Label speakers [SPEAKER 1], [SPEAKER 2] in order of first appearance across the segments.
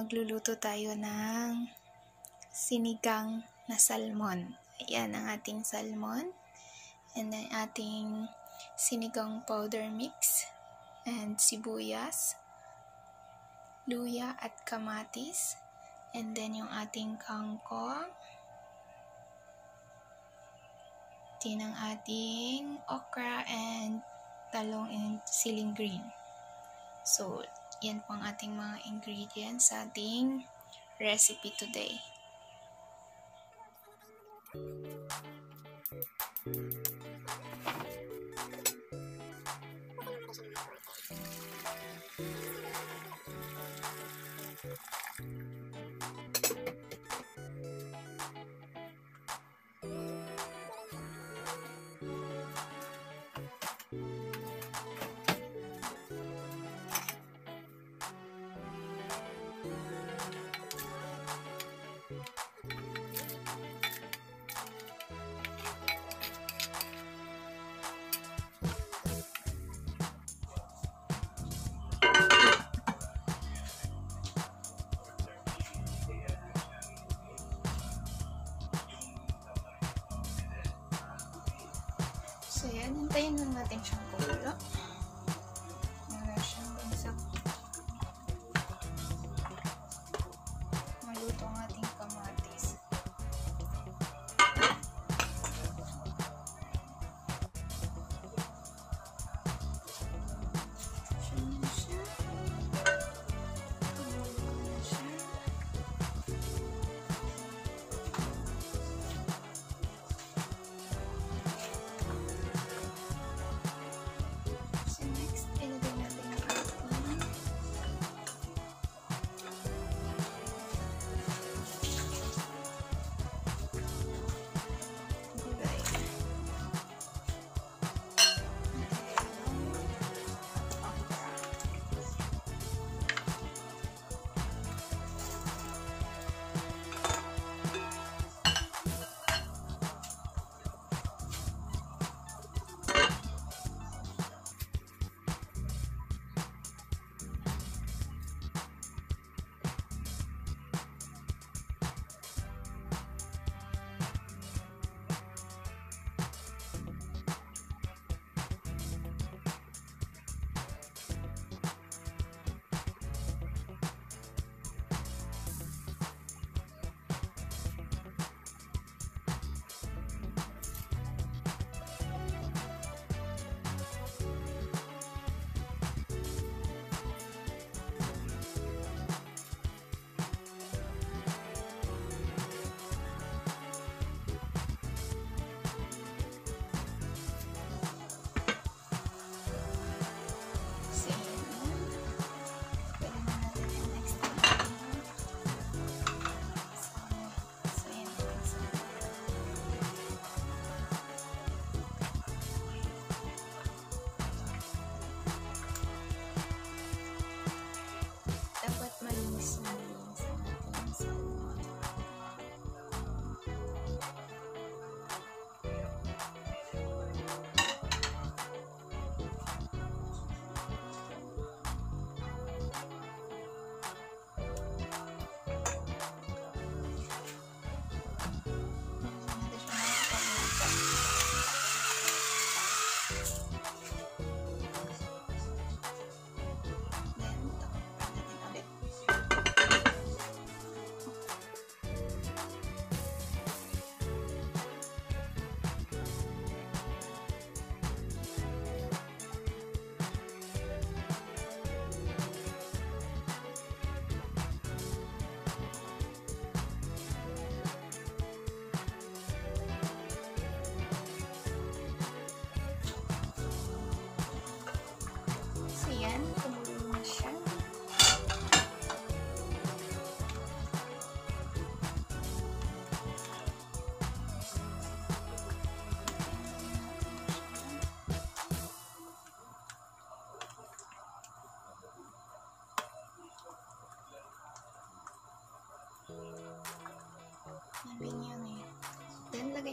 [SPEAKER 1] magluluto tayo ng sinigang na salmon. Ayan ang ating salmon. And then ating sinigang powder mix. And sibuyas, luya at kamatis. And then yung ating kangkong. Din ang ating okra and talong and siling green. So, yan po ang ating mga ingredients sa ating recipe today.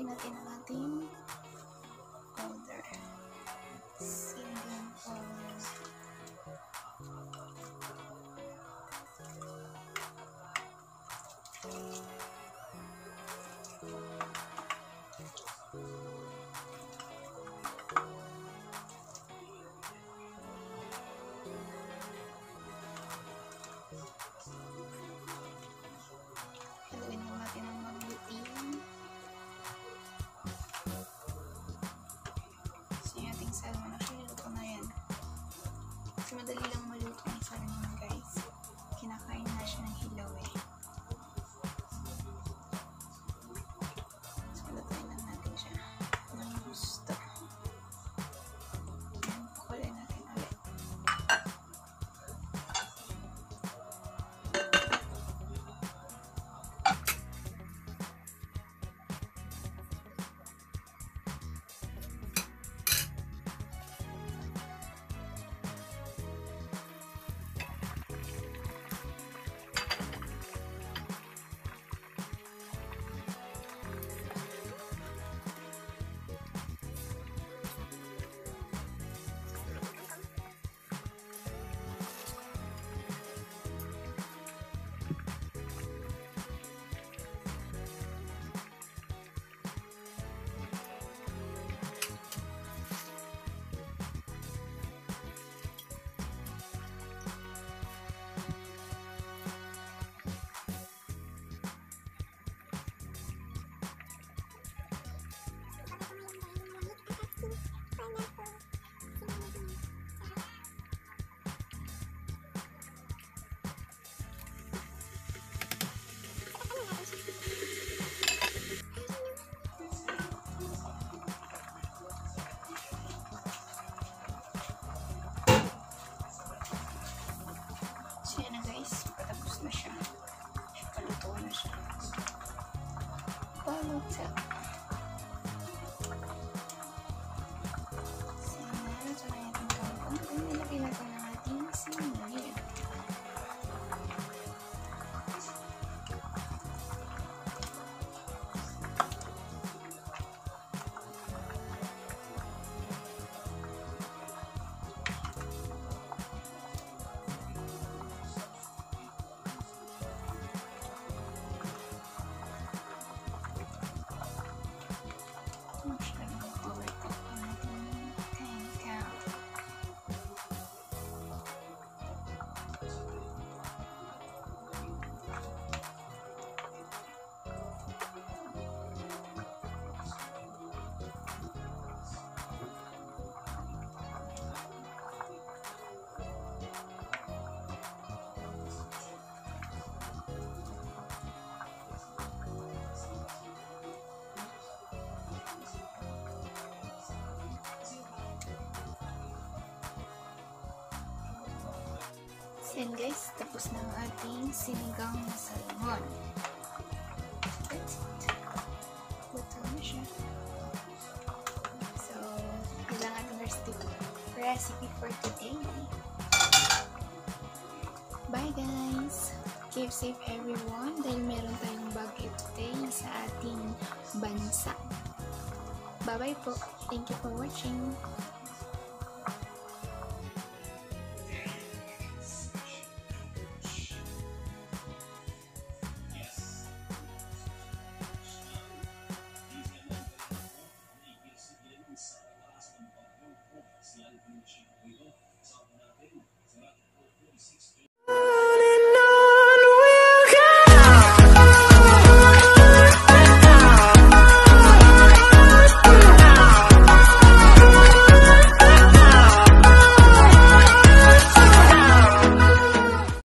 [SPEAKER 1] Natin ang del Ciao. Yan guys, tapos na ang ating sinigang na salmon. That's it. Luto na siya. So, yun lang recipe, recipe for today. Bye guys! Keep safe everyone dahil meron tayong bagyo today sa ating bansa. Bye-bye po. Thank you for watching.